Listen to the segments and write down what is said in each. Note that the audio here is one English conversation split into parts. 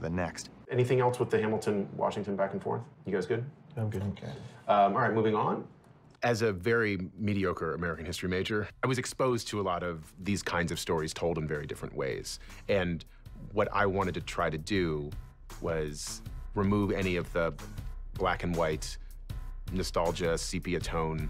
to the next. Anything else with the Hamilton Washington back and forth? You guys good? I'm good. Okay. Um, all right, moving on. As a very mediocre American history major, I was exposed to a lot of these kinds of stories told in very different ways. And what I wanted to try to do was remove any of the black and white nostalgia, sepia tone,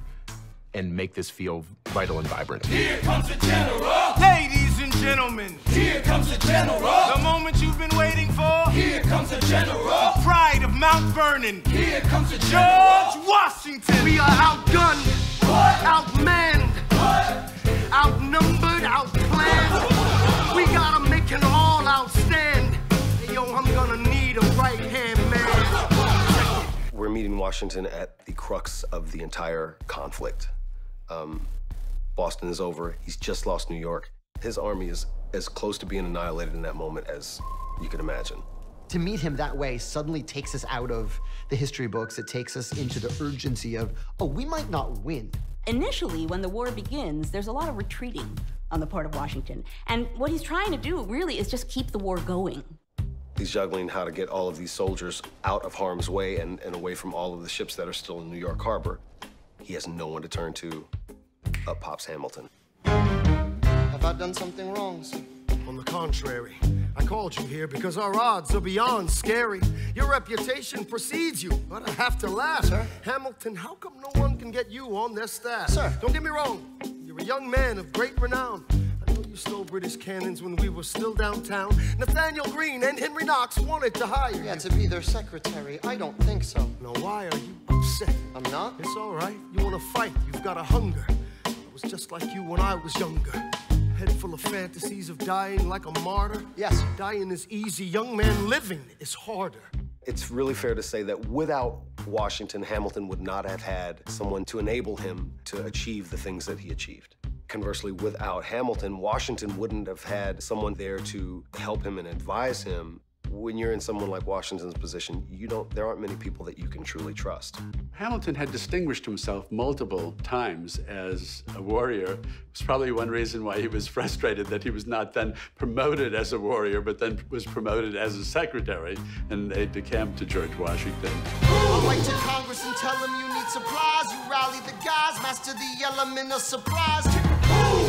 and make this feel vital and vibrant. Here comes the general. Ladies and gentlemen, here comes the general. The moment you've been waiting for. Here comes the general. The pride of Mount Vernon. Here comes the general. George Washington. We are outgunned, what? outmanned, what? outnumbered, outplanned. we gotta make an all-out stand. Hey, yo, I'm gonna need a right-hand man. We're meeting Washington at the crux of the entire conflict. Um, Boston is over. He's just lost New York. His army is as close to being annihilated in that moment as you can imagine. To meet him that way suddenly takes us out of the history books. It takes us into the urgency of, oh, we might not win. Initially, when the war begins, there's a lot of retreating on the part of Washington. And what he's trying to do really is just keep the war going. He's juggling how to get all of these soldiers out of harm's way and, and away from all of the ships that are still in New York Harbor. He has no one to turn to up Pops Hamilton. Have I done something wrong, sir? On the contrary, I called you here because our odds are beyond scary. Your reputation precedes you, but I have to laugh. Sir? Hamilton, how come no one can get you on their staff? Sir. Don't get me wrong. You're a young man of great renown. I know you stole British cannons when we were still downtown. Nathaniel Greene and Henry Knox wanted to hire Yeah, you. to be their secretary. I don't think so. Now, why are you upset? I'm not? It's all right. You want to fight. You've got a hunger. I was just like you when I was younger. Head full of fantasies of dying like a martyr. Yes. Dying is easy. Young man living is harder. It's really fair to say that without Washington, Hamilton would not have had someone to enable him to achieve the things that he achieved. Conversely, without Hamilton, Washington wouldn't have had someone there to help him and advise him. When you're in someone like Washington's position, you don't there aren't many people that you can truly trust. Hamilton had distinguished himself multiple times as a warrior. It's probably one reason why he was frustrated that he was not then promoted as a warrior, but then was promoted as a secretary and aide de camp to George Washington. I'll write to Congress and tell them you need supplies. You rally the guys, master the element of surprise.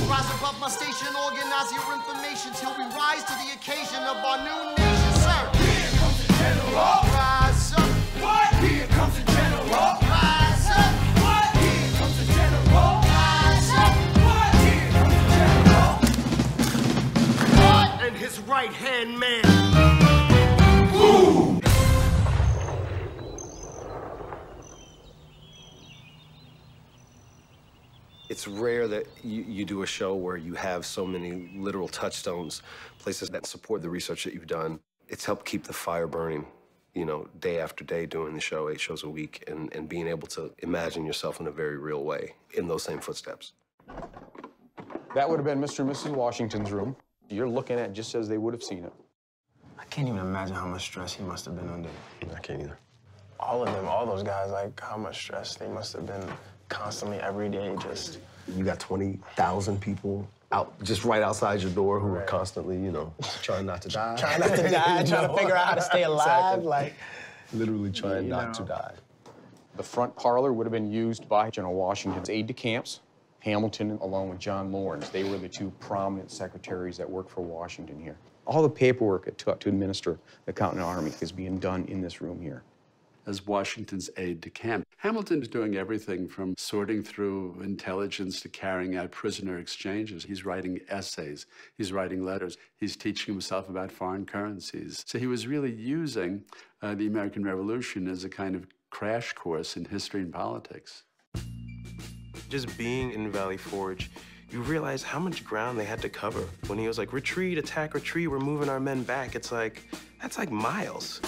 Rise above my station, organize your information till we rise to the occasion of our new right man. Ooh. It's rare that you, you do a show where you have so many literal touchstones, places that support the research that you've done. It's helped keep the fire burning, you know, day after day doing the show, eight shows a week, and, and being able to imagine yourself in a very real way in those same footsteps. That would have been Mr. and Mrs. Washington's room. You're looking at just as they would have seen it. I can't even imagine how much stress he must have been under. I can't either. All of them, all those guys, like how much stress they must have been constantly every day just You got 20,000 people out just right outside your door who are constantly, you know, trying not to die. trying not to die, trying to figure out how to stay alive. Exactly. Like, Literally trying You not to die. The front parlor would have been used by General Washington's aide de camps, Hamilton, along with John Laurens. They were the two prominent secretaries that worked for Washington here. All the paperwork it took to administer the Continental Army is being done in this room here. as Washington's aide de camp. Hamilton is doing everything from sorting through intelligence to carrying out prisoner exchanges. He's writing essays, he's writing letters, he's teaching himself about foreign currencies. So he was really using uh, the American Revolution as a kind of crash course in history and politics. Just being in Valley Forge, you realize how much ground they had to cover. When he was like, retreat, attack, retreat, we're moving our men back, it's like, that's like miles.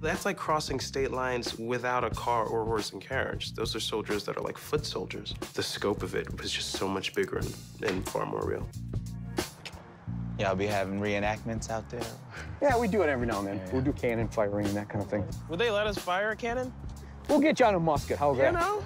That's like crossing state lines without a car or horse and carriage. Those are soldiers that are like foot soldiers. The scope of it was just so much bigger and, and far more real. Y'all be having reenactments out there? Yeah, we do it every now and then. We'll do cannon firing and that kind of thing. Would they let us fire a cannon? We'll get you on a musket. How's You that? know?